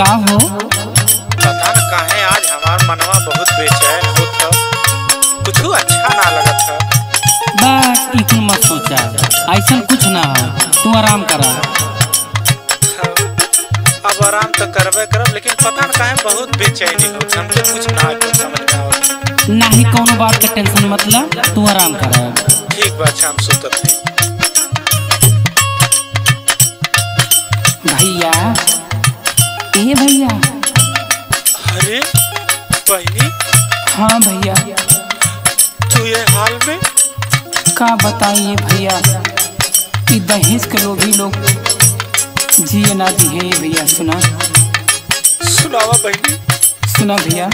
हो का हो? पता न काहे आज हमार मनवा बहुत बेचैन होत ह। कुछ अच्छा ना लगत ह। बा इतना मत सोचा। ऐसा कुछ ना हो। तू आराम करा। अब आराम तो करबे करब लेकिन पता न काहे बहुत बेचैनी हो। हमके कुछ ना कुछ समझ में आवत नाही कौनो बात के टेंशन मतलब तू आराम करा। ठीक बा अच्छा हम सुतत हई भैया ए भैया। अरे बहनी। हाँ भैया। तू ये हाल में? का बताइए भैया कि दहेज के लोभी लोग जिए ना दिए भैया सुना? सुनावा बहनी। सुना भैया।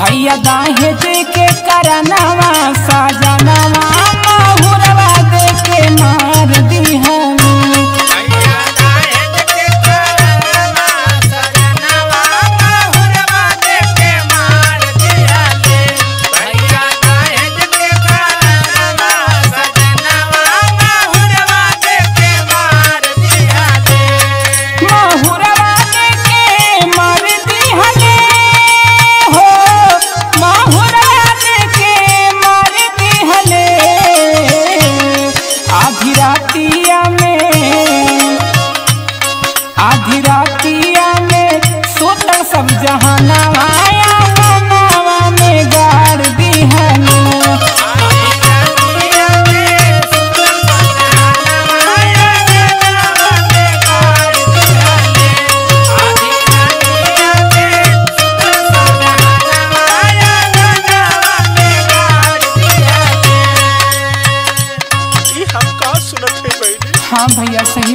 भैया दहेज के करनावा साजनावा माहुरवा दे के मार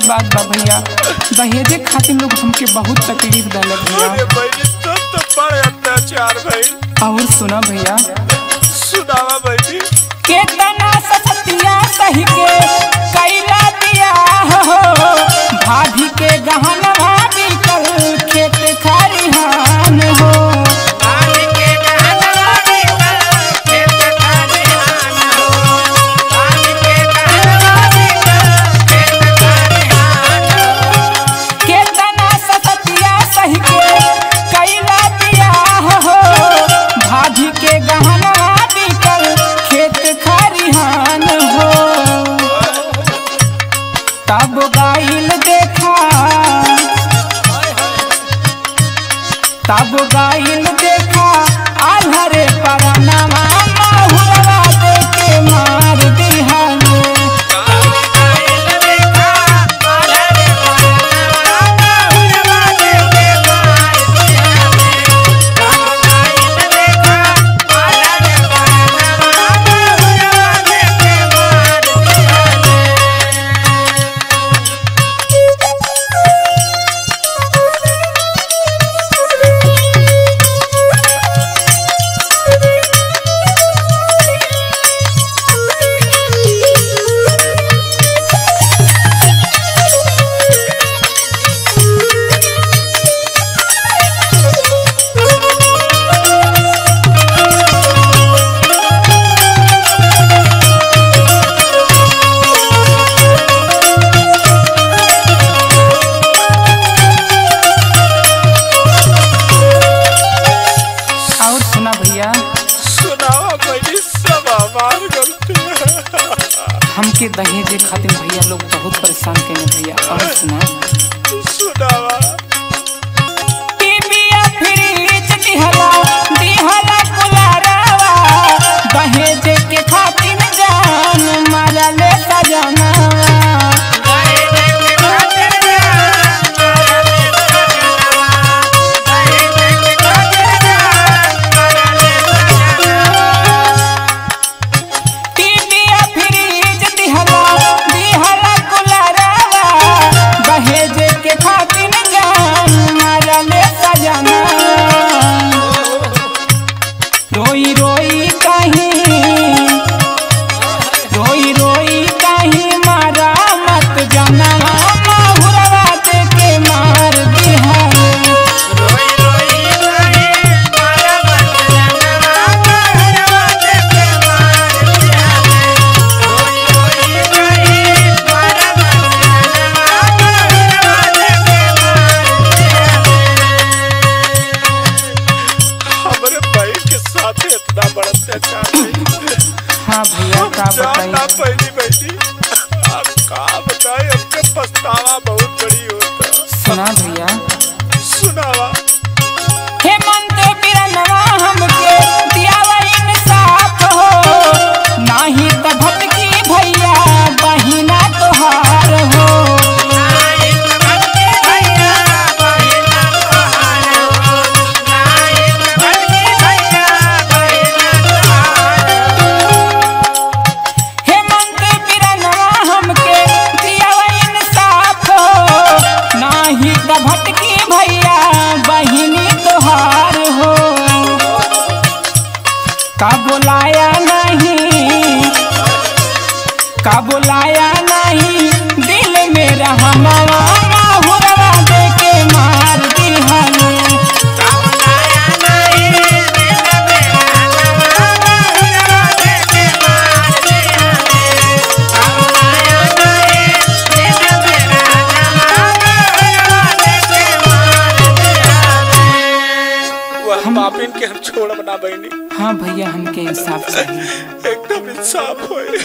बात बा भैया। दहेजे खातिर लोग हमके बहुत तकलीफ़ दिलत भैया। तब तो और सुना भैया 打哥哥 सुना भैया। सुनावा बहनी सब हमार गलती हमके दहेज खातिर भैया लोग बहुत परेशान केने भैया और सुना सुनावा बुलाया नहीं। का बुलाया नहीं? दिल मेरा हमारा हुआ हम पापिन के हम छोड़ बना बनी हाँ भैया हमके इंसाफ चाहिए। एकदम इंसाफ होए